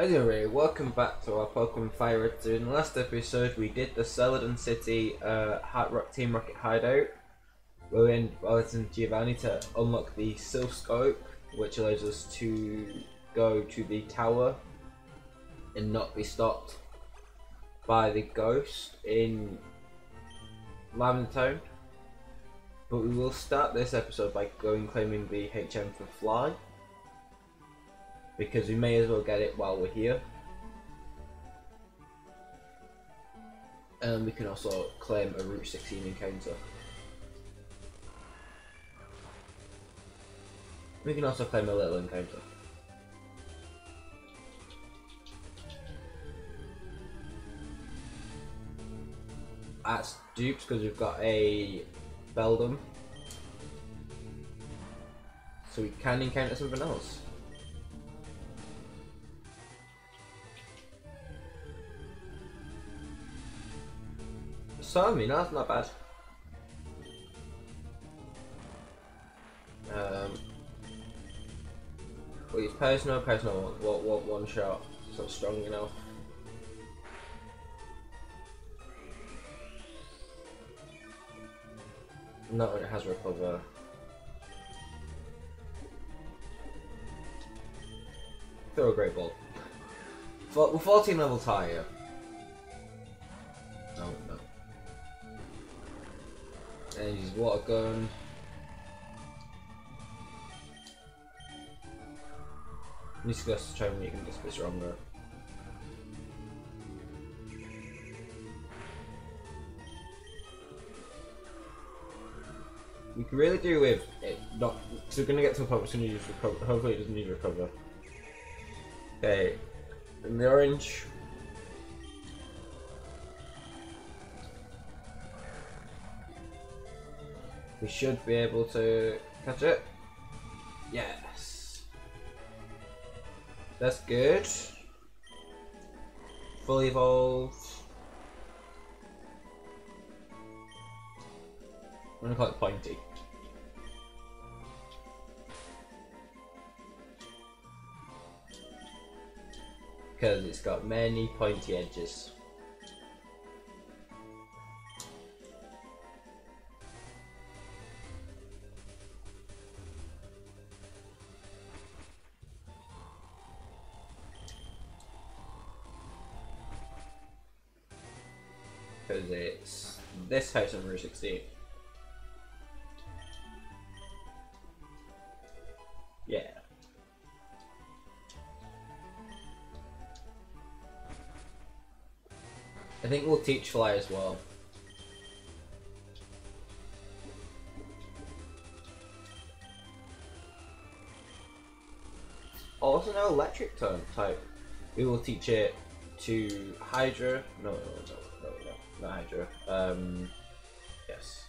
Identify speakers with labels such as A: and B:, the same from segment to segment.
A: Anyway, welcome back to our Pokemon Fire In the last episode, we did the Celadon City uh, Rock Team Rocket hideout. We're in Wellington Giovanni to unlock the Silph Scope, which allows us to go to the tower and not be stopped by the ghost in Lavender Town. But we will start this episode by going claiming the HM for Fly because we may as well get it while we're here. And we can also claim a Route 16 encounter. We can also claim a little encounter. That's dupes because we've got a Beldum. So we can encounter something else. So, I mean, that's not bad. Um, well, it's personal, personal, what, what, one shot, it's not strong enough. No, it has recover. Throw a great ball. For, we're 14 levels higher. Water gun. Needs to to and him just a bit stronger. We can really do with it not. So we're gonna get to a point where it's gonna use recover. Hopefully, it doesn't need to recover. Okay, in the orange. We should be able to catch it. Yes. That's good. Fully evolved. I'm gonna call it pointy. Because it's got many pointy edges. This house on Route 16. Yeah. I think we'll teach fly as well. Oh, also no electric type. We will teach it to Hydra. No, no, no, not Hydra. Um, yes.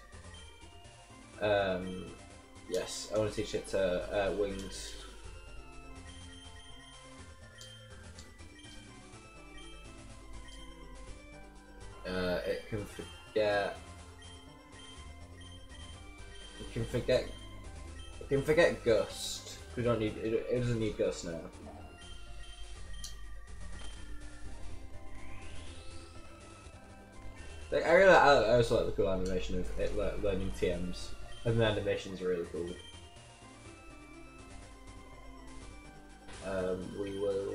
A: Um, yes, I want to teach it to uh, Wings. Uh, it can forget. It can forget. It can forget Gust. We don't need. It, it doesn't need Gust now. I also like the cool animation of it le- learning TMs. And the animations are really cool. Um, we will.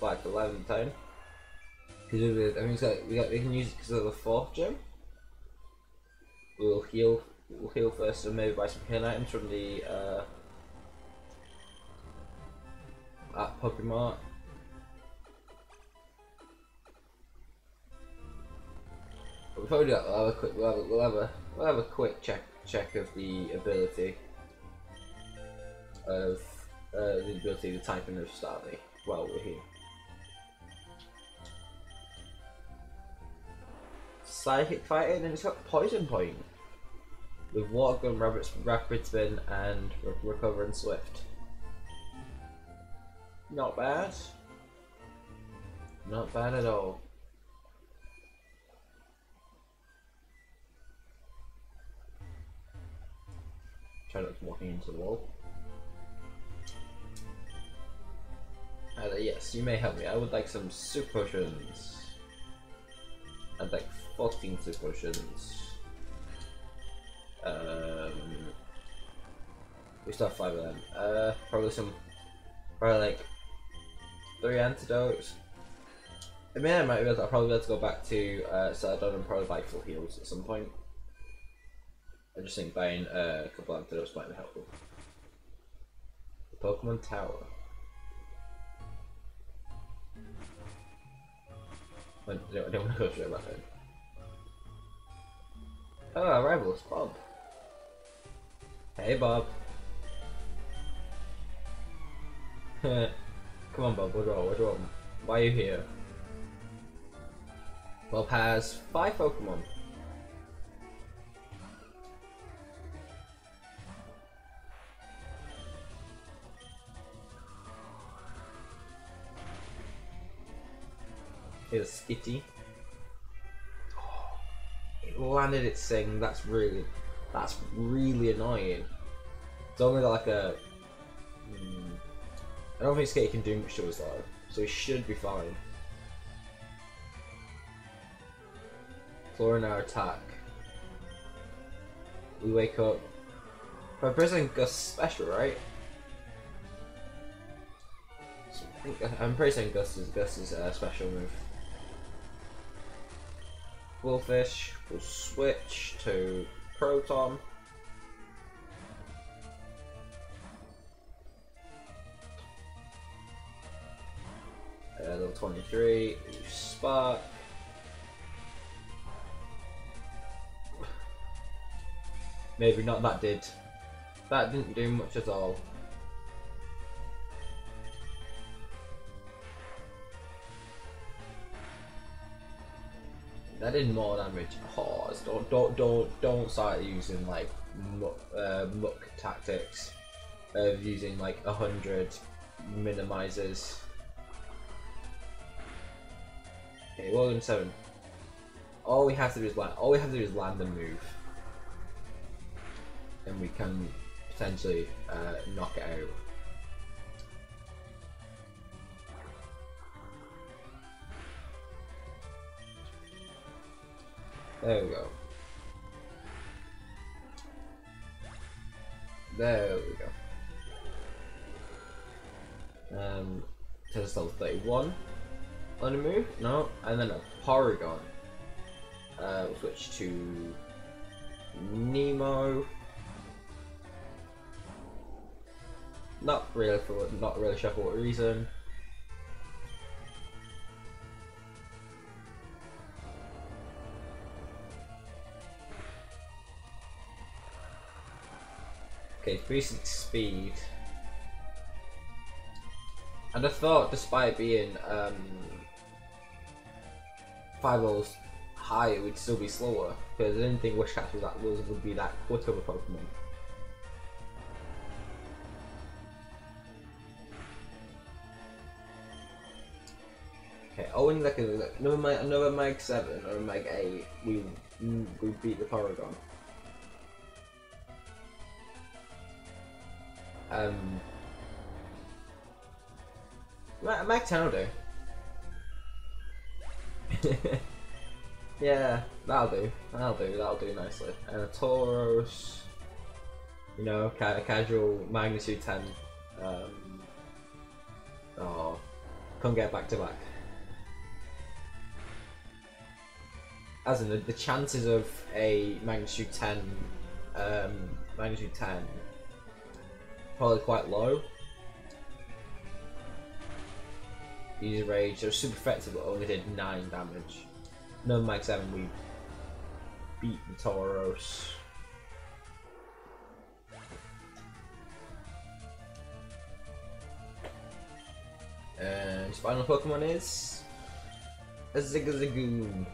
A: Like eleven tone. Because I mean, we got we can use because of the fourth gem. We will heal. We'll heal first, and maybe buy some healing items from the uh, at Pokemon. We'll probably do that. We'll have a quick. We'll have a, we'll have a, we'll have a quick check check of the ability of uh, the ability to type in of Starly while we're here. Psychic fighting, and it's got poison point with Water Gun, Rabbit's, Rapid Spin, and re Recover and Swift. Not bad. Not bad at all. Try not walking into the wall. Uh, yes, you may help me. I would like some soup potions. I'd like 14 soup potions. Um, we still have five of them. Uh, probably some, probably like three antidotes. I mean, I might be able to, I'll probably be able to go back to uh, Celadon and probably buy full heals at some point. I just think buying uh, a couple antidotes might be helpful. The Pokemon Tower. I don't, I don't want to go through that thing. Oh, rivals, Bob. Hey, Bob. Come on, Bob, what's wrong? What's wrong? Why are you here? Bob has five Pokemon. Here's Skitty. Oh, it landed its thing. That's really, that's really annoying. It's only got like a. Hmm, I don't think Skitty can do much to us though, so he should be fine. Flooring our attack. We wake up. By pressing Gus special, right? So I think, I'm pressing Gus's Gus's uh, special move. Wolfish will switch to Proton. Uh, level 23, Spark. Maybe not that did. That didn't do much at all. That did more damage. Oh, don't don't don't don't start using like muck, uh, muck tactics of using like a hundred minimizers. Okay, well seven. All we have to do is land. All we have to do is land and move, and we can potentially uh, knock it out. There we go. There we go. Um, level 31 on a move, no, and then a Porygon. Uh, we'll switch to Nemo. Not really for not really sure for what reason. Okay, speed. And I thought, despite being um, five levels higher, it would still be slower because I didn't think Wishcatcher was that was would be that quick of a Pokemon. Okay, owing like a, another mag, another mag seven or a mag eight, we we beat the Porygon. Um, Ma- Mag 10 will do. yeah, that'll do. That'll do. That'll do nicely. And a Tauros, you know, ca- casual magnitude 10. Um, oh, can't get back to back. As in, the, the chances of a magnitude 10, um, magnitude 10 probably quite low. Easy rage, they're super effective but only did 9 damage. No Mag 7 we beat the Tauros. And his final Pokemon is a Zigzagoon.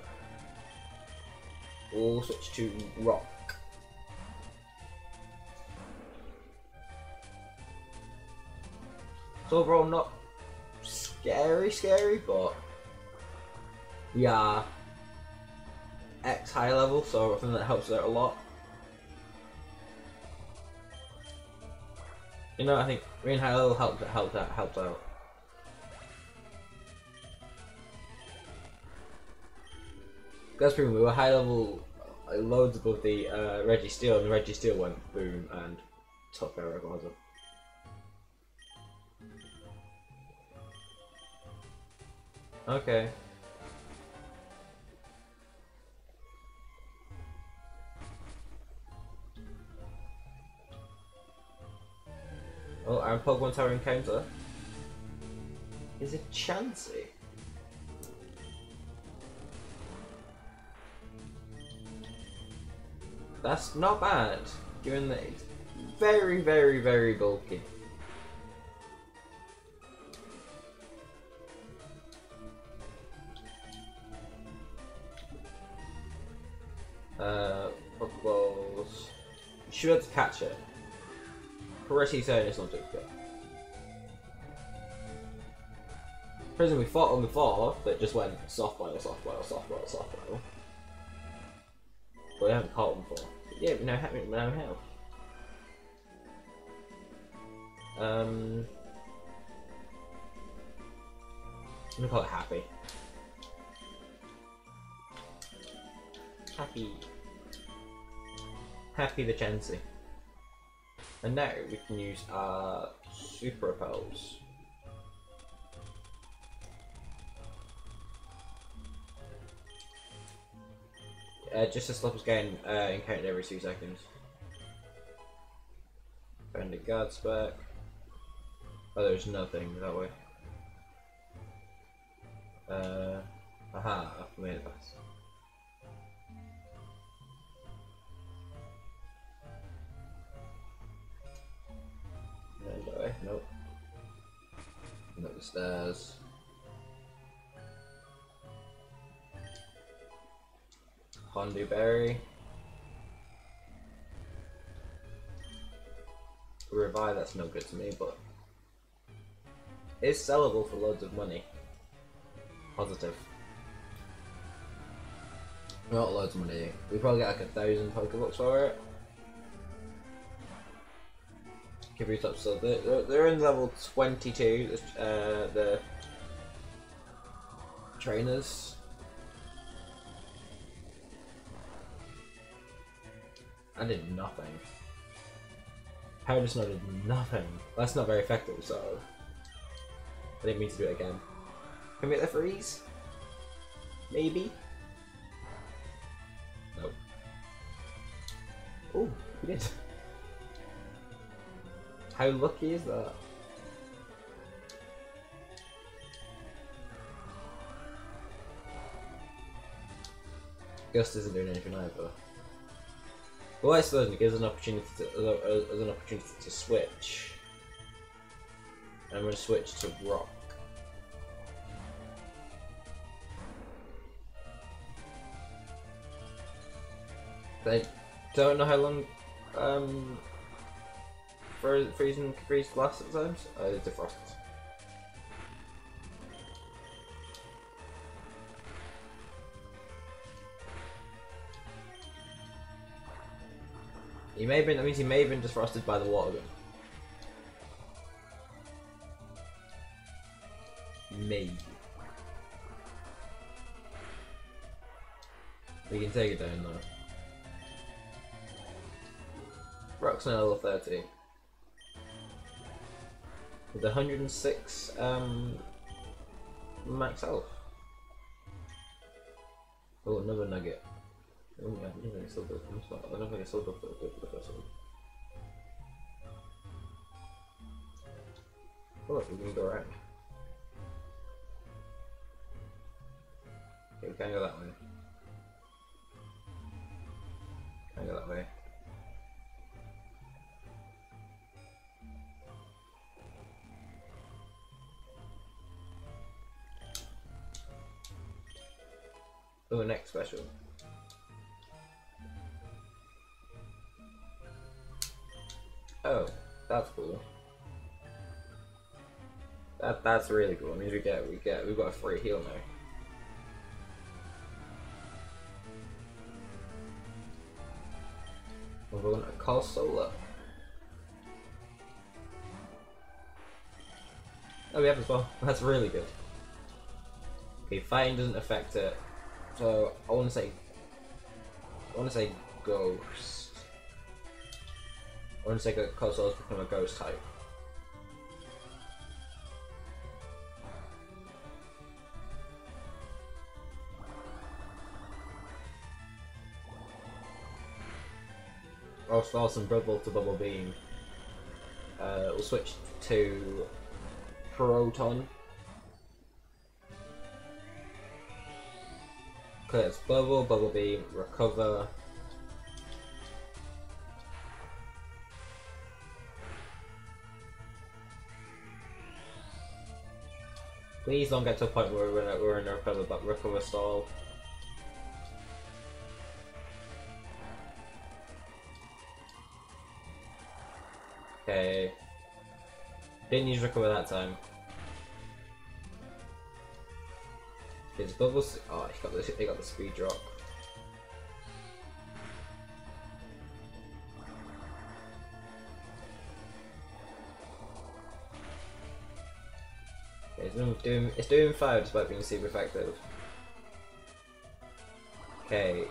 A: We'll switch to Rock. So overall, not scary, scary, but we are X high level, so I think that helps out a lot. You know, I think Green High level helped helps out helps out. That's pretty. We were high level, uh, loads above the uh, Registeel, and the Registeel went boom and took our Rayquaza. Okay. Oh, our Pokemon Tower encounter is it Chansey. That's not bad, given that it's very, very, very bulky. Should to catch it. Correctly saying it's not doing good. Prison we fought on before that just went soft boil, soft boil, soft boil, soft boil. But we haven't caught them before. But yeah, we know how. We know how. Um, I'm gonna call it happy. Happy. Happy the Chansey. And now we can use our super repels. Uh, just stop us getting uh, encountered every two seconds. A guard's back. Oh, there's nothing that way. Uh, aha, I've made it pass. Stairs. Hondew Berry. Revive, that's no good to me, but it's sellable for loads of money. Positive. Not loads of money. We probably get like a thousand Pokebucks for it. Top so they're, they're in level 22, uh, the trainers. I did nothing. Snow did nothing. That's not very effective, so I didn't mean to do it again. Can we get the freeze? Maybe? Nope. Oh, we did. How lucky is that? Gust isn't doing anything either. Well, I suppose it gives an opportunity to, uh, as an opportunity to switch. I'm going to switch to rock. I don't know how long um, freezing freeze lasts at times. Oh, it's defrost. He may have been, that means he may have been defrosted by the water gun. Maybe. We can take it down though. Rock's now level 30. With 106 um, max health. Oh, another nugget. Oh yeah, I don't think I the I don't think I still go the first one. Oh look, we can go around. Okay, we can't go that way. Can't go that way. Oh, next special. Oh, that's cool. That that's really cool. It means we get we get we've got a free heal now. We're going to call Solar. Oh, we have as well. That's really good. Okay, fighting doesn't affect it. So I want to say, I want to say ghost. I want to say Cosal's become a ghost type. I'll start some bubble to bubble beam. Uh, we'll switch to proton. Clears bubble, bubble beam, recover. Please don't get to a point where we're in a, we're in a recover, but recover stall. Okay. Didn't use recover that time. His bubbles. Oh, he got the he got the speed drop. It's doing it's doing five despite being super effective. Okay,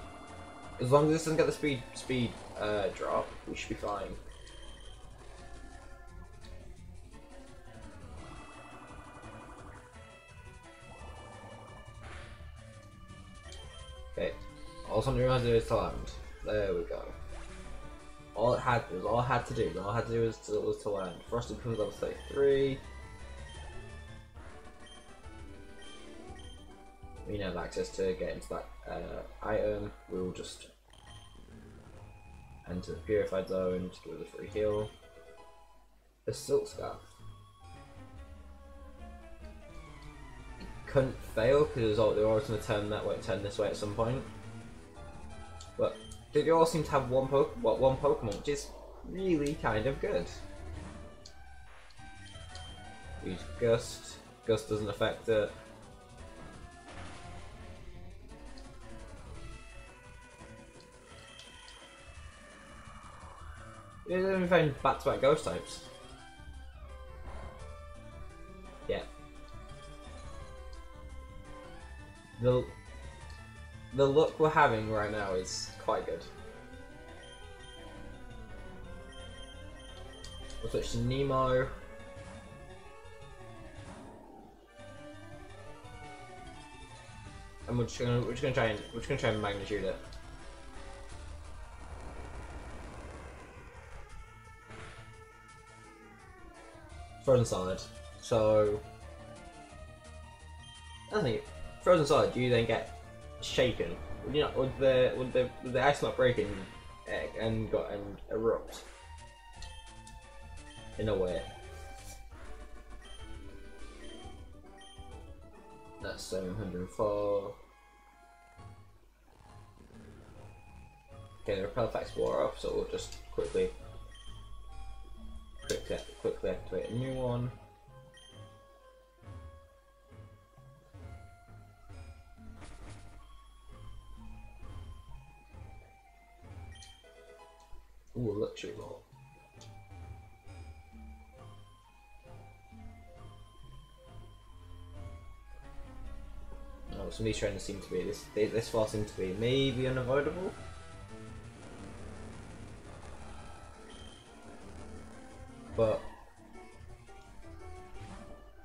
A: as long as this doesn't get the speed speed uh, drop, we should be fine. All something to do is to land. There we go. All it had was all I had to do. All I had to do was to, was to land. Frosted becomes level 33. We now have access to get into that uh, item. We will just enter the purified zone, just give it a free heal. A silk scarf. couldn't fail because they were always going to turn that way, turn this way at some point. But they all seem to have one poke, what one Pokemon, which is really kind of good. Use Gust. Gust doesn't affect it. Yeah, let me find back-to-back ghost types. Yeah, the the look we're having right now is quite good. We'll switch to Nemo. And we're just gonna we're just gonna try and we're just gonna try and magnitude it. Frozen solid. So I think frozen solid, you then get shaken? Would you not? Would the would the would the ice not break and got and erupt? In a way. That's seven hundred four. Okay, the repel effects wore off, so we'll just quickly quickly quickly activate a new one. Ooh, luxury roll. Oh, some of these trainers seem to be this. This far seems to be maybe unavoidable. But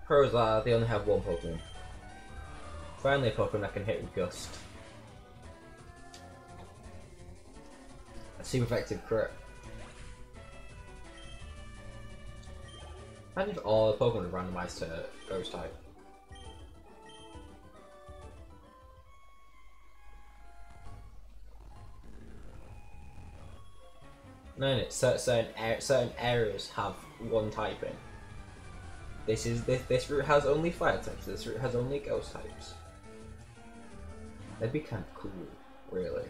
A: pros are they only have one Pokemon. Finally, a Pokemon that can hit with Gust. Super effective crit. Imagine all the Pokemon are randomized to Ghost type. No, no, certain certain areas have one typing. This is this this route has only fire types. This route has only ghost types. That'd be kind of cool, really.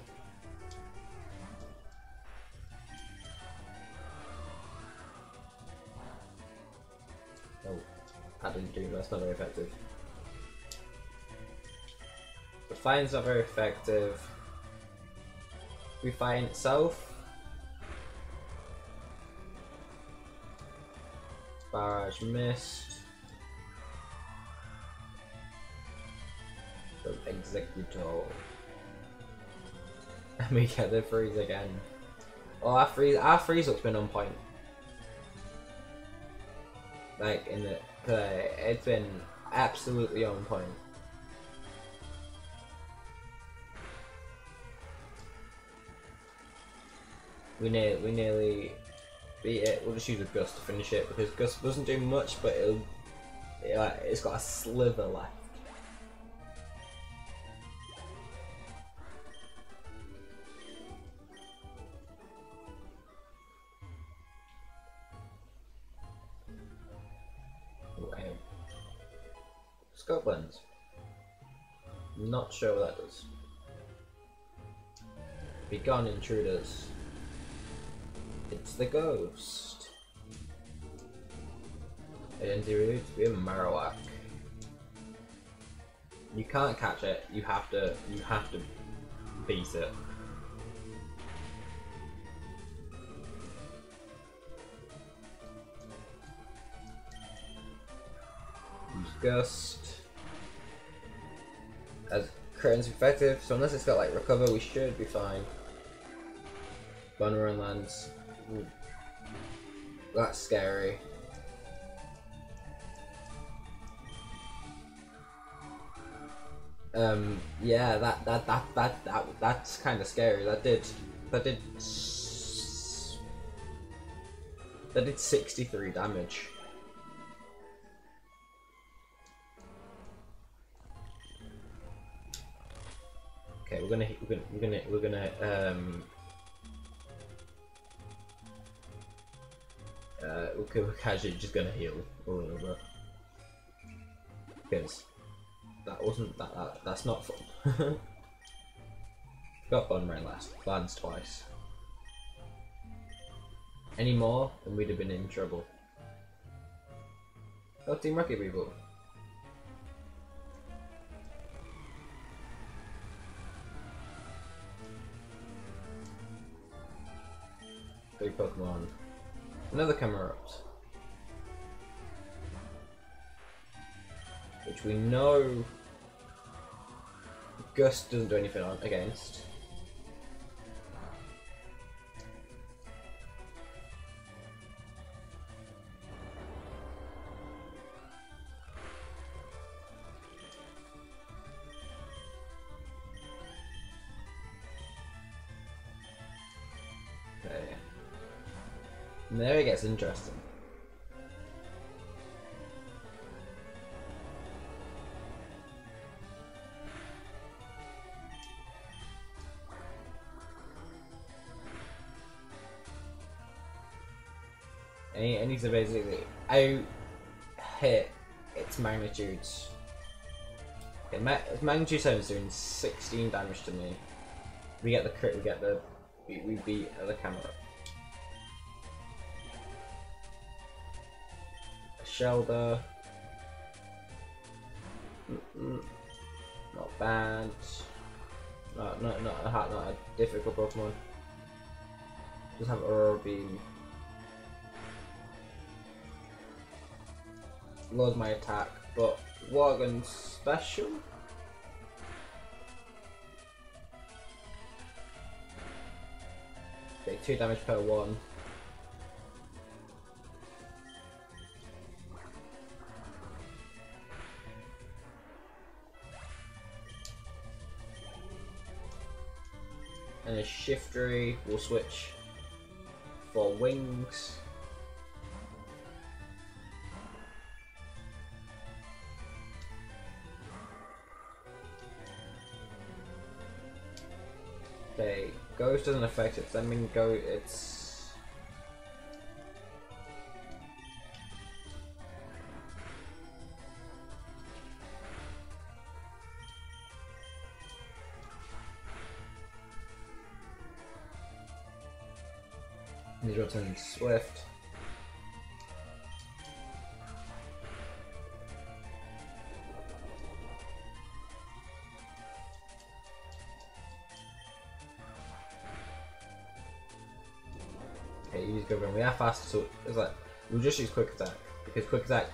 A: and That's not very effective. Refine's not very effective. Refine itself. Barrage missed. The Executor. And we get the freeze again. Oh, our freeze, our freeze up's been on point. Like in the play, it's been absolutely on point. We nearly, we nearly beat it. We'll just use a Gust to finish it because Gust doesn't do much, but it'll, it, like, it's got a sliver left. Sure what that does. Be gone, intruders. It's the ghost. Identity revealed to be a Marowak. You can't catch it. You have to. You have to beat it. Use Gust. As curtain's effective, so unless it's got like recover, we should be fine. Bunner lands. That's scary. Um, yeah, that that that that that that's kind of scary. That did that did that did sixty three damage. We're gonna we're gonna we're gonna we're gonna um. Uh, okay, we're casually just gonna heal a little bit because that wasn't that, that that's not fun. Got Bunray last, Vans twice. Any more, and we'd have been in trouble. Oh, Team Rocket people. Three Pokemon. Another Camerupt. Which we know Gust doesn't do anything on against. And there it gets interesting. He, and he's basically out hit its magnitudes. Okay, ma its magnitude 7 is doing 16 damage to me. We get the crit, we get the. We, we beat the camera. Shellder. Mm-mm. Not bad. Not, not, not, a, not a difficult Pokemon. Just have Aurora Beam. Lowers my attack, but Worgen special? Okay, 2 damage per one. And a Shiftry will switch for wings. Okay, Ghost doesn't affect it, so I mean go it's Returning Swift. Okay, use go run. We are fast, so it's like we'll just use quick attack because quick attack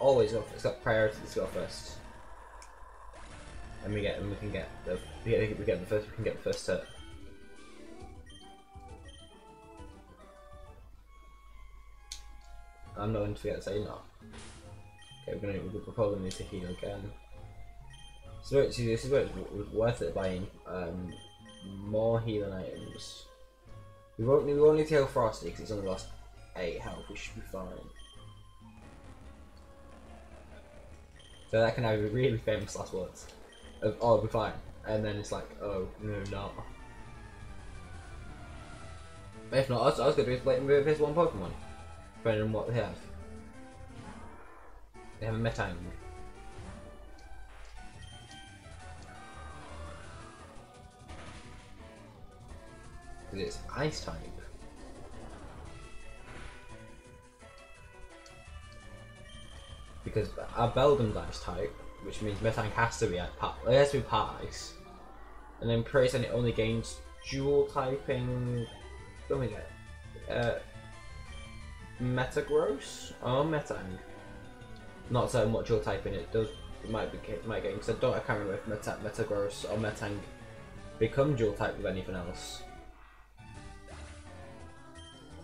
A: always go. It's got priority to go first. and we get and we can get the we get, we get the first we can get the first hit. I'm not going to forget to say no. Okay, we're gonna we're probably need to heal again. So see, this is where it's worth it buying um, more healing items. We won't we won't need to heal Frosty because he's only lost eight health. We should be fine. So that can have a really famous last words of "Oh, we're fine," and then it's like, "Oh no, not." If not, I was, was gonna do wait with his one Pokemon, on what they have. They have a Metang. Because it's Ice type. Because our Beldum's Ice type, which means Metang has to be at part, it has to be part Ice. And then Praisen it only gains dual typing. Do we get? Uh, Metagross or Metang. Not so much dual typing. It does. It might be might gain. Because I don't. I can't remember if Meta, Metagross or Metang become dual type with anything else.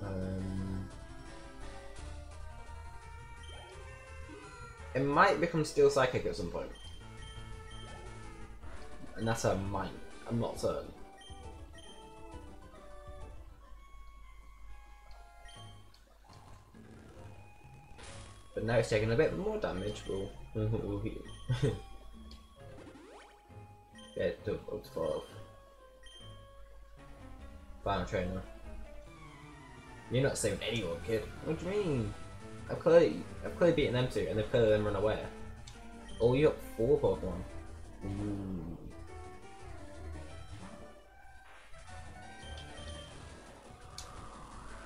A: Um, it might become Steel Psychic at some point. And that's a might. I'm not certain. But now it's taking a bit more damage, we'll, we'll 12. Final trainer. You're not saving anyone, kid. What do you mean? I've clearly, I've clearly beaten them two, and they've clearly then run away. Oh, you got four Pokemon. Ooh.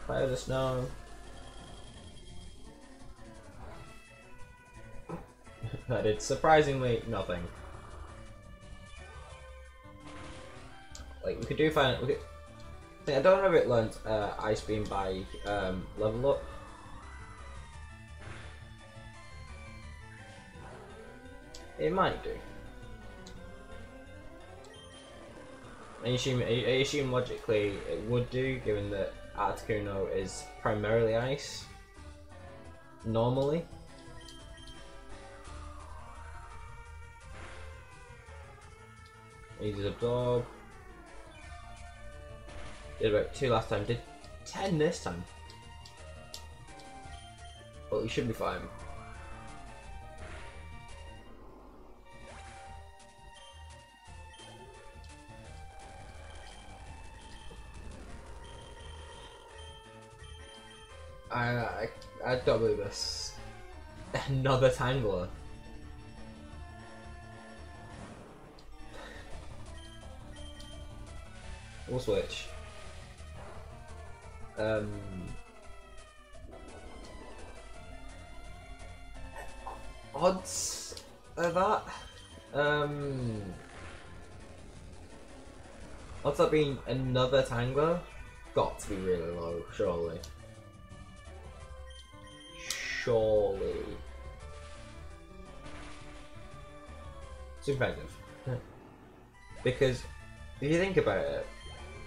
A: Fire the snow. I it's surprisingly nothing. Like we could do fine. We could, I don't know if it learned uh, Ice Beam by um, level up. It might do. I assume, I assume logically it would do, given that Articuno is primarily ice. Normally. Uses absorb. Did about two last time. Did ten this time. But we should be fine. I, I, I don't believe this. Another Tangler. We'll switch. Um, odds of that? Um, odds of being another Tangler? Got to be really low, surely. Surely. It's effective. because if you think about it,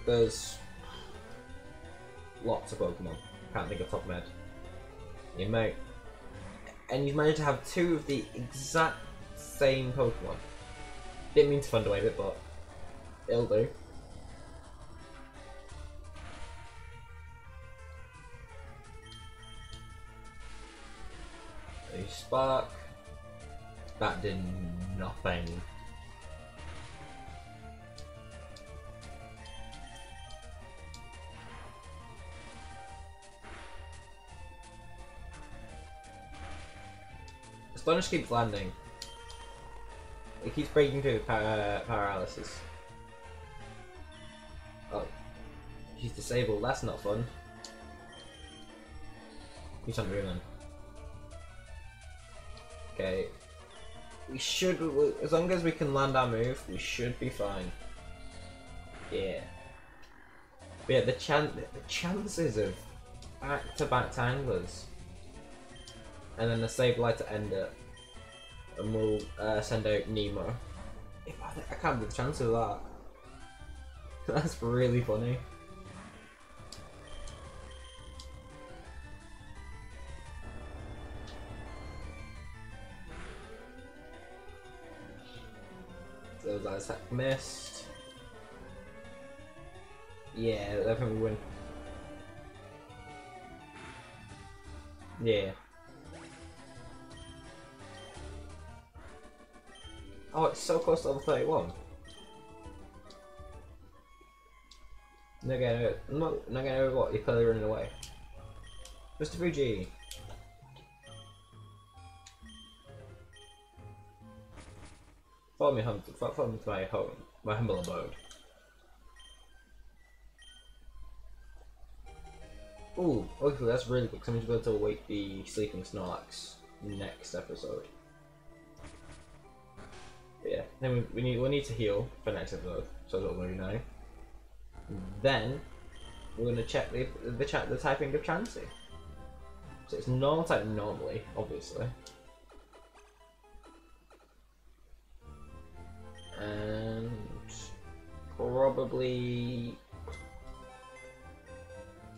A: there's lots of Pokemon. Can't think of top of. You might, and you've managed to have two of the exact same Pokemon. Didn't mean to fund away it, but it'll do. A spark. That did nothing. Astonish keeps landing. It keeps breaking through par uh, paralysis. Oh. She's disabled, that's not fun. He's on Ruin. Okay. We should, as long as we can land our move, we should be fine. Yeah. But yeah, the, chan the chances of back-to-back -back Tanglers and then the Sableye to end it, and we'll uh, send out Nemo I can't believe the chance of that. That's really funny. So that attack missed. Yeah, think win. Yeah. Oh, it's so close to level 31. No getting over, not, over what? You're clearly running away. Mr. Fuji! Follow me home, follow me to my home, my humble abode. Ooh, okay, that's really because I'm going to await the Sleeping Snorlax next episode. Yeah, then we, we need we need to heal for next episode, so that's what we're doing now. Then we're gonna check the the chat the typing of Chansey. So it's normal type normally, obviously. And probably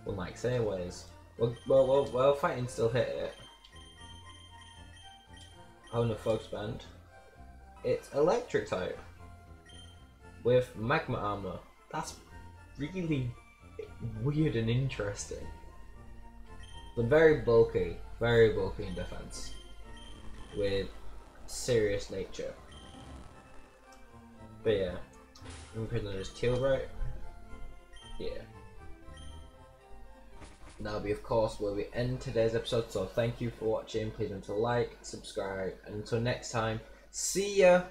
A: well like say ways. Well well well, well fighting still hit it. Oh no Focus Band. It's electric type with magma armor. That's really weird and interesting. But very bulky, very bulky in defense with serious nature. But yeah, Prisoner's right. Yeah. That'll be, of course, where we end today's episode. So thank you for watching. Please remember to like, subscribe, and until next time. See ya!